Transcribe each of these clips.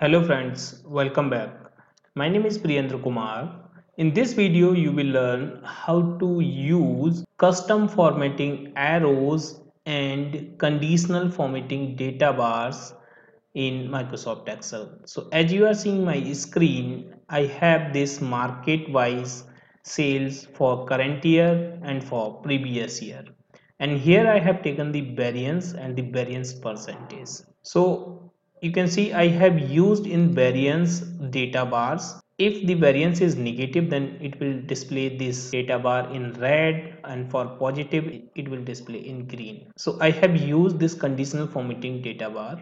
Hello friends, welcome back. My name is Priyendra Kumar. In this video, you will learn how to use custom formatting arrows and conditional formatting data bars in Microsoft Excel. So as you are seeing my screen, I have this market wise sales for current year and for previous year. And here I have taken the variance and the variance percentage. So you can see I have used in variance data bars. If the variance is negative then it will display this data bar in red and for positive it will display in green. So I have used this conditional formatting data bar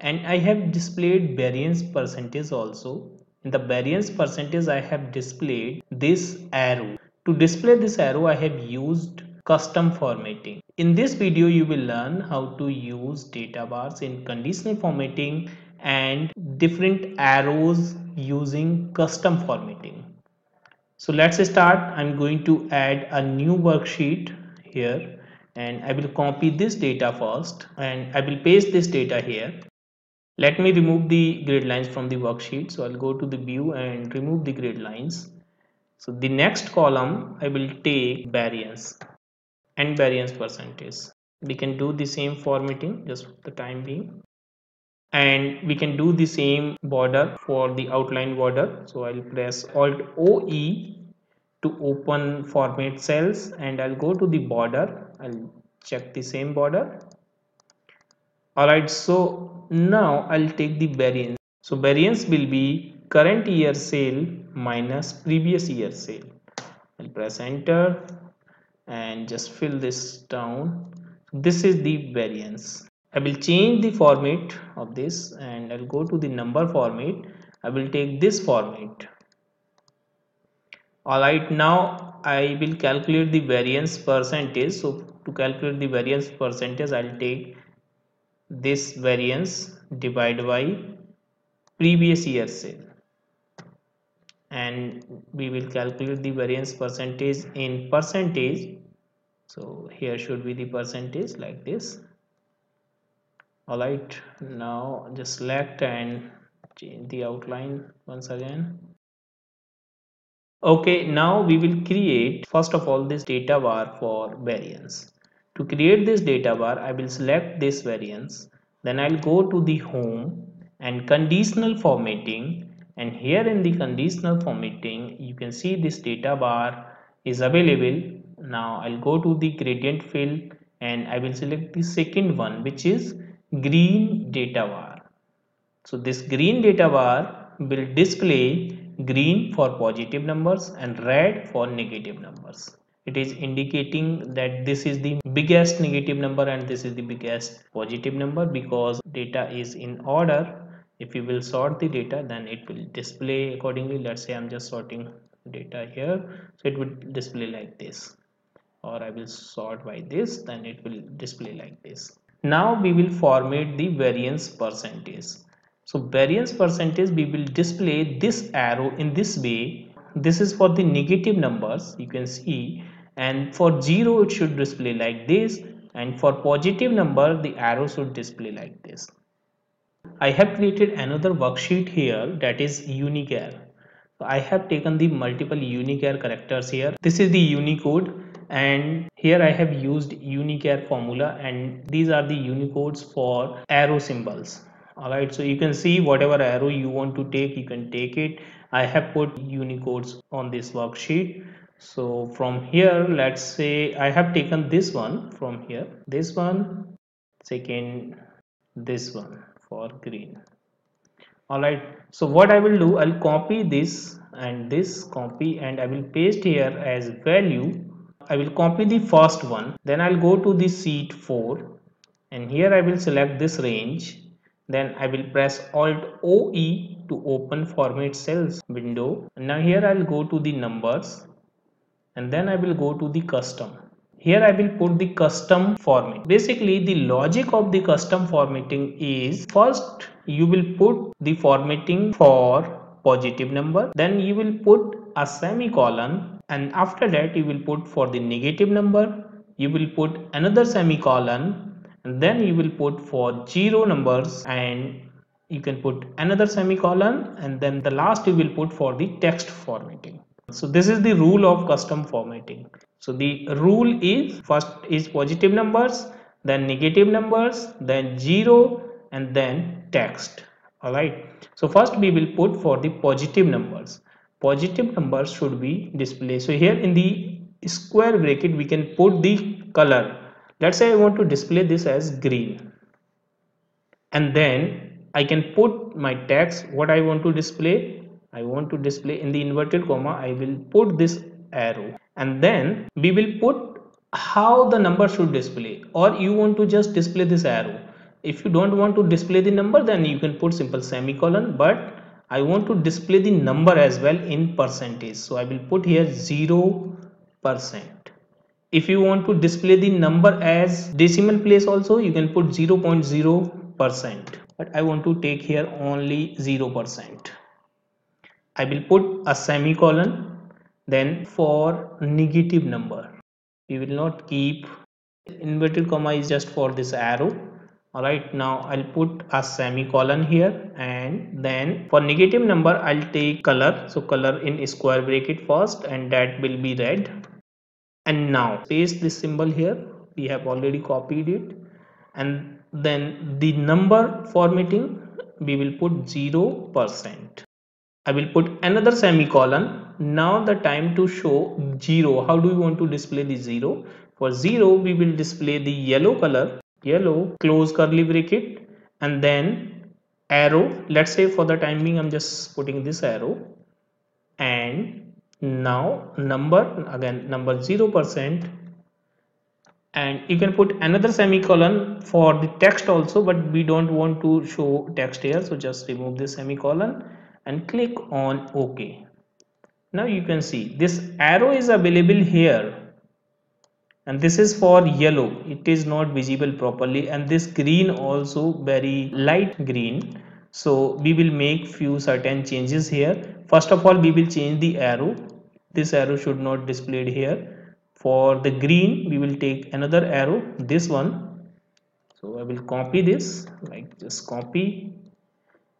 and I have displayed variance percentage also. In the variance percentage I have displayed this arrow. To display this arrow I have used custom formatting. In this video you will learn how to use data bars in conditional formatting and different arrows using custom formatting. So let's start. I'm going to add a new worksheet here and I will copy this data first and I will paste this data here. Let me remove the grid lines from the worksheet. So I'll go to the view and remove the grid lines. So the next column I will take variance and variance percentage. We can do the same formatting just for the time being. And we can do the same border for the outline border. So I'll press alt OE to open format cells and I'll go to the border. I'll check the same border. Alright so now I'll take the variance. So variance will be current year sale minus previous year sale. I'll press enter and just fill this down. This is the variance. I will change the format of this and I'll go to the number format. I will take this format. Alright now I will calculate the variance percentage. So to calculate the variance percentage I'll take this variance divided by previous year sale. And we will calculate the variance percentage in percentage so here should be the percentage like this. Alright now just select and change the outline once again. Okay now we will create first of all this data bar for variance. To create this data bar I will select this variance. Then I'll go to the home and conditional formatting. And here in the conditional formatting you can see this data bar is available now I'll go to the gradient fill and I will select the second one which is green data bar. So this green data bar will display green for positive numbers and red for negative numbers. It is indicating that this is the biggest negative number and this is the biggest positive number because data is in order. If you will sort the data then it will display accordingly. Let's say i'm just sorting data here. So it would display like this or i will sort by this then it will display like this. Now we will format the variance percentage. So variance percentage we will display this arrow in this way. This is for the negative numbers you can see. And for zero it should display like this. And for positive number the arrow should display like this. I have created another worksheet here that is UNICHAR. So I have taken the multiple UNICHAR characters here. This is the Unicode and here I have used UNICHAR formula and these are the Unicodes for arrow symbols. Alright, so you can see whatever arrow you want to take, you can take it. I have put Unicodes on this worksheet. So from here, let's say I have taken this one from here, this one, second, this one for green alright so what I will do I'll copy this and this copy and I will paste here as value I will copy the first one then I'll go to the sheet 4 and here I will select this range. Then I will press alt OE to open format cells window. Now here I'll go to the numbers and then I will go to the custom. Here I will put the custom format. Basically the logic of the custom formatting is first you will put the formatting for positive number. Then you will put a semicolon and after that you will put for the negative number you will put another semicolon and then you will put for zero numbers and you can put another semicolon and then the last you will put for the text formatting. So this is the rule of custom formatting. So the rule is first is positive numbers then negative numbers then zero and then text. All right? So first we will put for the positive numbers positive numbers should be displayed. So here in the square bracket we can put the color. Let's say i want to display this as green. And then I can put my text what I want to display. I want to display in the inverted comma I will put this arrow. And then we will put how the number should display. Or you want to just display this arrow. If you don't want to display the number then you can put simple semicolon but I want to display the number as well in percentage. So I will put here 0 percent. If you want to display the number as decimal place also you can put 0.0%. but I want to take here only 0 percent. I will put a semicolon then for negative number. We will not keep. Inverted comma is just for this arrow all right now i'll put a semicolon here and then for negative number i'll take color. So color in square bracket first and that will be red. And now paste this symbol here. We have already copied it. And then the number formatting we will put 0 percent. I will put another semicolon. Now the time to show 0 how do we want to display the 0 for 0 we will display the yellow color yellow close curly bracket and then arrow. Let's say for the time being I'm just putting this arrow. And now number again number 0 percent. And you can put another semicolon for the text also but we don't want to show text here. So just remove this semicolon and click on ok. Now you can see this arrow is available here and this is for yellow. It is not visible properly. And this green also very light green. So we will make few certain changes here. First of all we will change the arrow. This arrow should not displayed here. For the green we will take another arrow this one. So I will copy this like just copy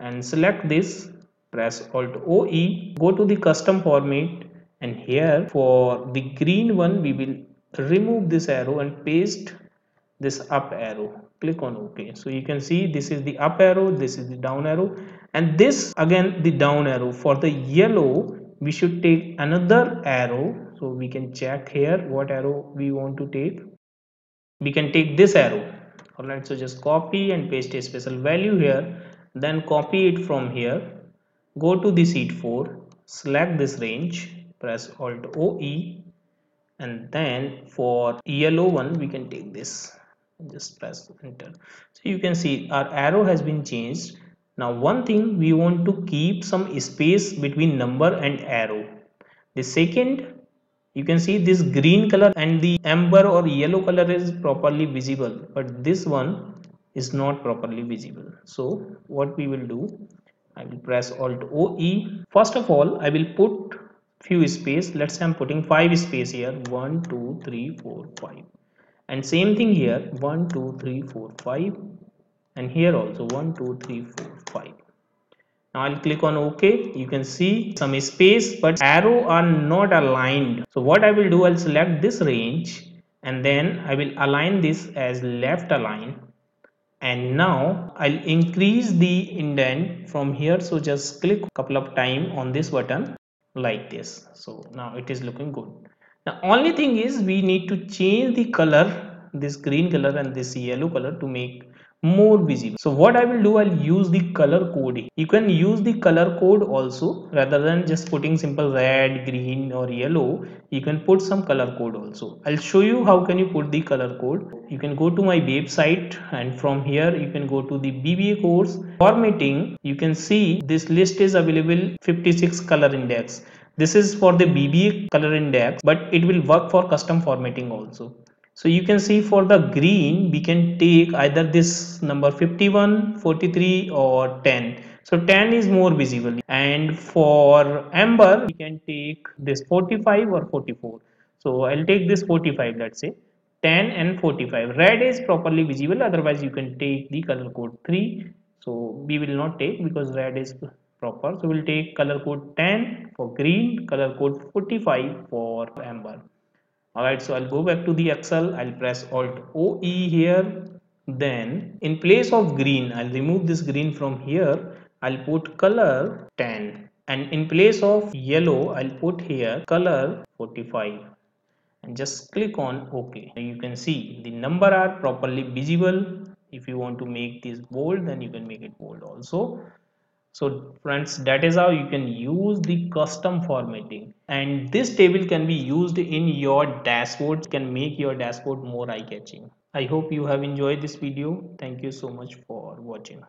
and select this. Press alt OE go to the custom format. And here for the green one we will remove this arrow and paste this up arrow. Click on ok. So you can see this is the up arrow this is the down arrow and this again the down arrow. For the yellow we should take another arrow. So we can check here what arrow we want to take. We can take this arrow. All right so just copy and paste a special value here then copy it from here. Go to the sheet 4 select this range press alt OE and then for yellow one we can take this. Just press enter. So you can see our arrow has been changed. Now one thing we want to keep some space between number and arrow. The second you can see this green color and the amber or yellow color is properly visible but this one is not properly visible. So what we will do I will press alt OE first of all I will put few space. Let's say I'm putting 5 space here. 1 2 3 4 5 and same thing here. 1 2 3 4 5 and here also. 1 2 3 4 5 now I'll click on OK. You can see some space but arrow are not aligned. So what I will do I'll select this range and then I will align this as left align. And now I'll increase the indent from here. So just click a couple of time on this button like this. So now it is looking good. Now only thing is we need to change the color this green color and this yellow color to make more visible so what i will do i'll use the color coding. You can use the color code also. Rather than just putting simple red green or yellow you can put some color code also. I'll show you how can you put the color code. You can go to my website and from here you can go to the VBA course. Formatting you can see this list is available 56 color index. This is for the VBA color index but it will work for custom formatting also so you can see for the green we can take either this number 51 43 or 10 so 10 is more visible. And for amber we can take this 45 or 44 so i'll take this 45 let's say. 10 and 45 red is properly visible otherwise you can take the color code 3 so we will not take because red is proper. So we'll take color code 10 for green color code 45 for amber alright so I'll go back to the excel. I'll press alt OE here. Then in place of green I'll remove this green from here. I'll put color 10 and in place of yellow I'll put here color 45 and just click on OK. You can see the number are properly visible. If you want to make this bold then you can make it bold also. So friends that is how you can use the custom formatting and this table can be used in your dashboard can make your dashboard more eye-catching. I hope you have enjoyed this video. Thank you so much for watching